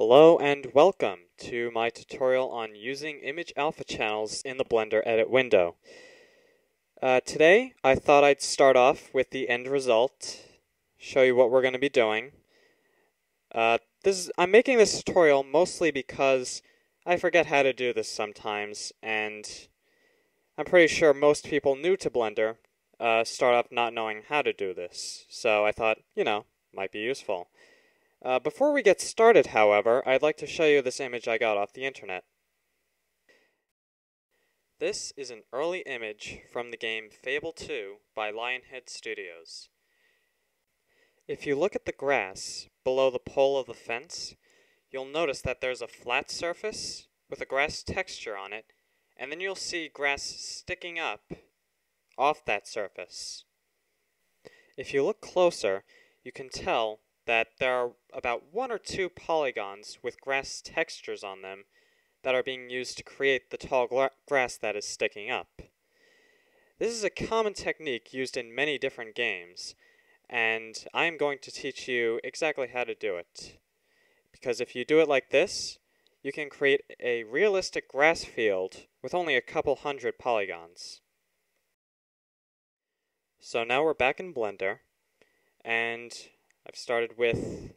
Hello and welcome to my tutorial on using image alpha channels in the Blender edit window. Uh, today I thought I'd start off with the end result, show you what we're going to be doing. Uh, this is, I'm making this tutorial mostly because I forget how to do this sometimes and I'm pretty sure most people new to Blender uh, start off not knowing how to do this. So I thought, you know, might be useful. Uh, before we get started, however, I'd like to show you this image I got off the internet. This is an early image from the game Fable 2 by Lionhead Studios. If you look at the grass below the pole of the fence, you'll notice that there's a flat surface with a grass texture on it, and then you'll see grass sticking up off that surface. If you look closer, you can tell that there are about one or two polygons with grass textures on them that are being used to create the tall grass that is sticking up. This is a common technique used in many different games, and I am going to teach you exactly how to do it. Because if you do it like this, you can create a realistic grass field with only a couple hundred polygons. So now we're back in Blender, and I've started with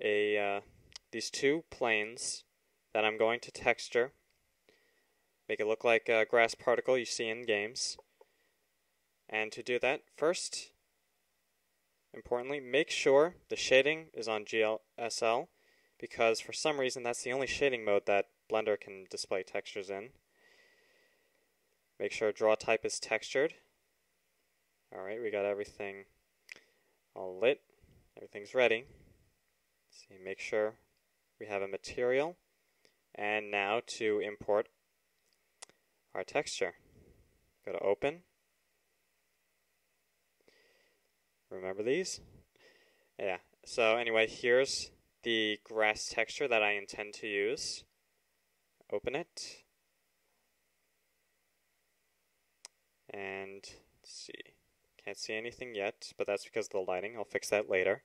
a uh, these two planes that I'm going to texture, make it look like a grass particle you see in games. And to do that, first, importantly, make sure the shading is on GLSL because for some reason that's the only shading mode that Blender can display textures in. Make sure draw type is textured. Alright, we got everything all lit. Everything's ready. See, make sure we have a material. And now to import our texture. Go to open. Remember these? Yeah. So anyway, here's the grass texture that I intend to use. Open it. And see. Can't see anything yet, but that's because of the lighting. I'll fix that later.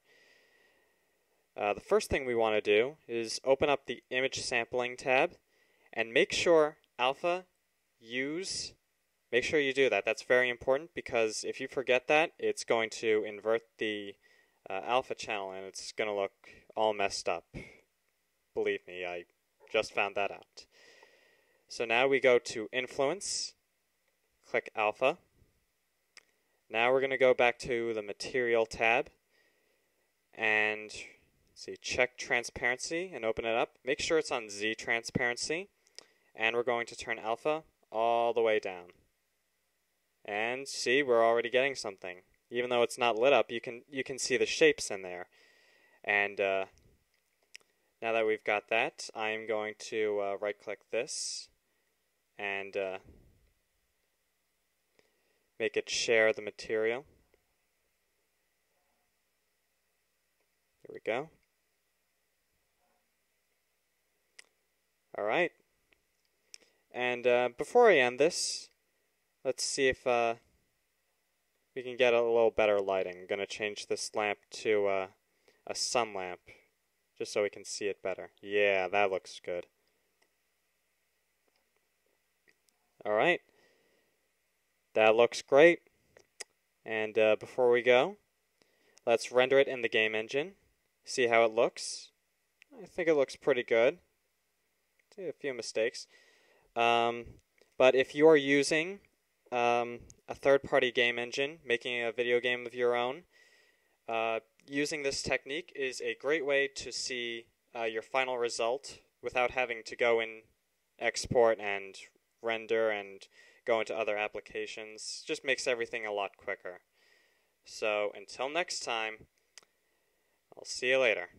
Uh, the first thing we want to do is open up the image sampling tab and make sure alpha use make sure you do that that's very important because if you forget that it's going to invert the uh, alpha channel and it's going to look all messed up believe me I just found that out so now we go to influence click alpha now we're going to go back to the material tab and see, check transparency and open it up. Make sure it's on Z transparency and we're going to turn alpha all the way down. And see, we're already getting something. Even though it's not lit up, you can you can see the shapes in there. And uh, now that we've got that, I'm going to uh, right click this and uh, make it share the material. There we go. All right. And uh, before I end this, let's see if uh, we can get a little better lighting. I'm going to change this lamp to uh, a sun lamp, just so we can see it better. Yeah, that looks good. All right. That looks great. And uh, before we go, let's render it in the game engine. See how it looks. I think it looks pretty good. A few mistakes. Um, but if you are using um, a third-party game engine, making a video game of your own, uh, using this technique is a great way to see uh, your final result without having to go in export and render and go into other applications. Just makes everything a lot quicker. So until next time, I'll see you later.